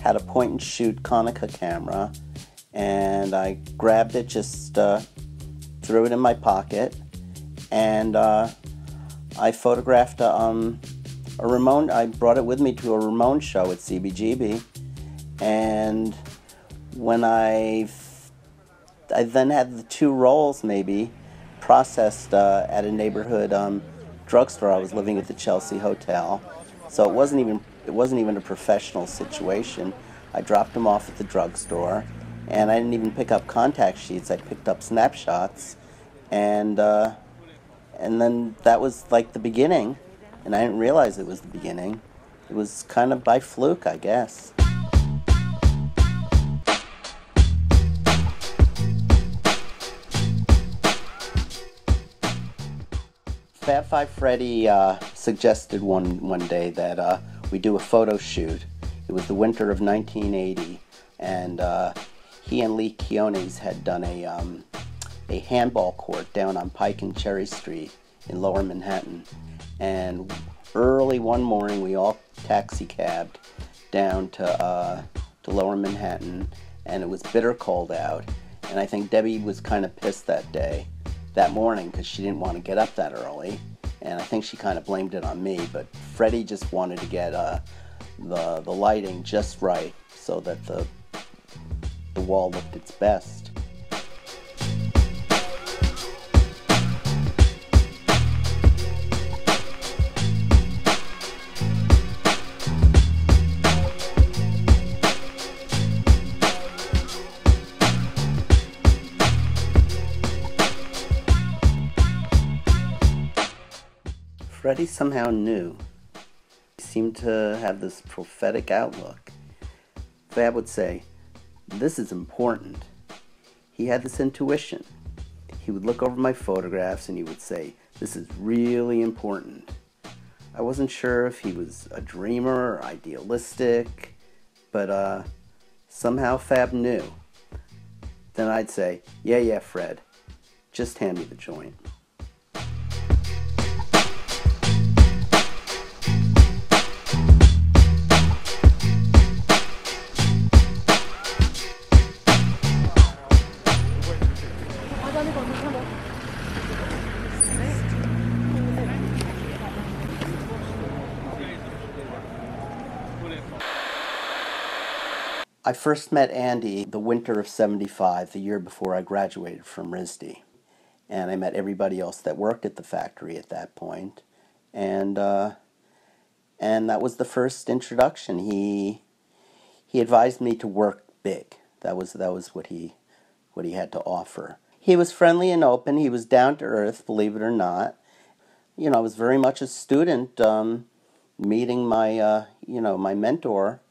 Had a point and shoot Konica camera and I grabbed it, just uh, threw it in my pocket, and uh, I photographed a, um, a Ramone. I brought it with me to a Ramone show at CBGB, and when I I then had the two rolls maybe processed uh, at a neighborhood um, drugstore. I was living at the Chelsea Hotel, so it wasn't even it wasn't even a professional situation. I dropped him off at the drugstore, and I didn't even pick up contact sheets. I picked up snapshots, and uh, and then that was like the beginning, and I didn't realize it was the beginning. It was kind of by fluke, I guess. Fab Five Freddy uh, suggested one one day that uh, we do a photo shoot. It was the winter of 1980, and uh, he and Lee Quinones had done a um, a handball court down on Pike and Cherry Street in Lower Manhattan. And early one morning, we all taxicabbed down to uh, to Lower Manhattan, and it was bitter cold out. And I think Debbie was kind of pissed that day that morning because she didn't want to get up that early. And I think she kind of blamed it on me, but Freddie just wanted to get uh, the, the lighting just right so that the, the wall looked its best. Freddie somehow knew. He seemed to have this prophetic outlook. Fab would say, This is important. He had this intuition. He would look over my photographs and he would say, This is really important. I wasn't sure if he was a dreamer or idealistic, but uh, somehow Fab knew. Then I'd say, Yeah, yeah, Fred, just hand me the joint. I first met Andy the winter of 75, the year before I graduated from RISD. And I met everybody else that worked at the factory at that point. And, uh, and that was the first introduction. He, he advised me to work big. That was, that was what, he, what he had to offer. He was friendly and open. He was down to earth, believe it or not. You know, I was very much a student um, meeting my, uh, you know, my mentor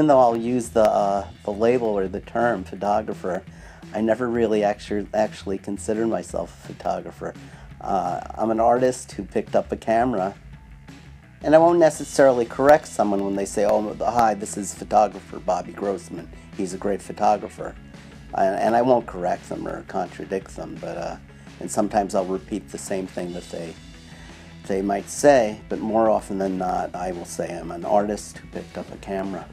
even though I'll use the uh, the label or the term photographer, I never really actually actually considered myself a photographer. Uh, I'm an artist who picked up a camera, and I won't necessarily correct someone when they say, "Oh, hi, this is photographer Bobby Grossman. He's a great photographer," and I won't correct them or contradict them. But uh, and sometimes I'll repeat the same thing that they they might say, but more often than not, I will say I'm an artist who picked up a camera.